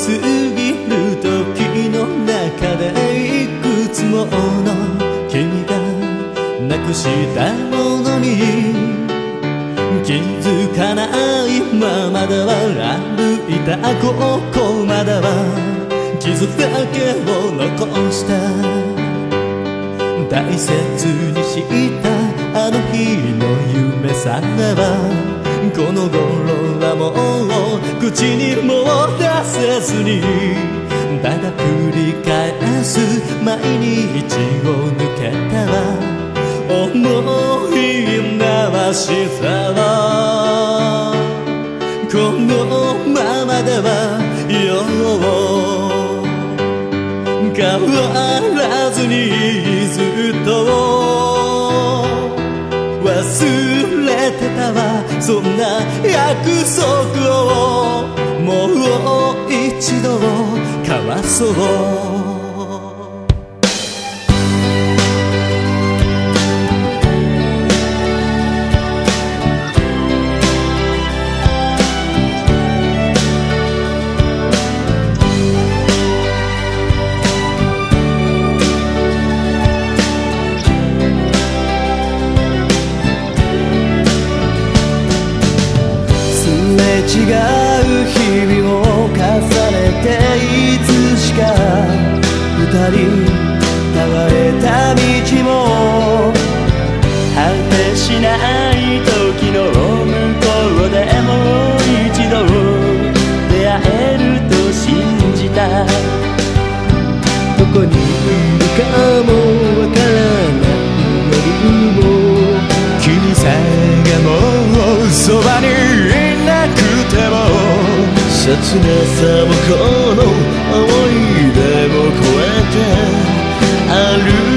すぎる時の中でいくつもの君がなくしたものに気づかないままでは歩いたここまでは傷だけを残した。大切にしたあの日の夢さえはこの頃口にも出せずにただ繰り返す毎日を抜けたら思い回したわこのままではよう変わらずにずっと忘れてたわそんな約束を。もう一度交わそう。違う日々しか二人流れた道も果てしない時の向こうでもう一度出会えると信じた。どこに切なさもこの思い出も超えて歩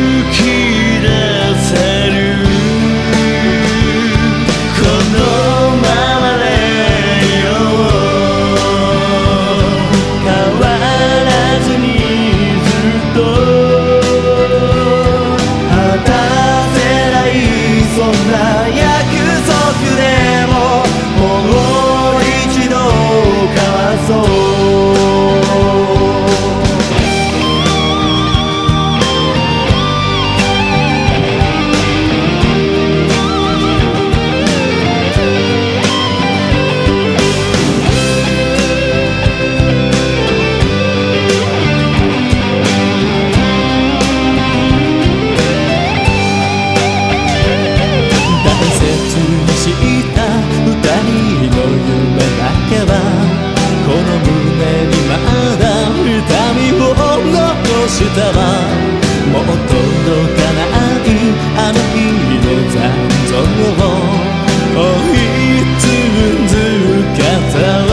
したわもう届かないあの日の残像を追い続けたわ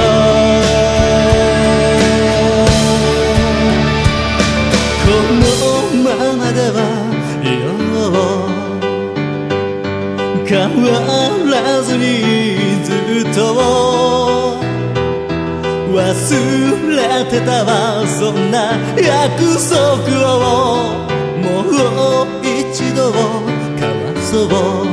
このままではいよう変わらずにずっと。忘れてたわ。そんな約束を。もう一度交わそう。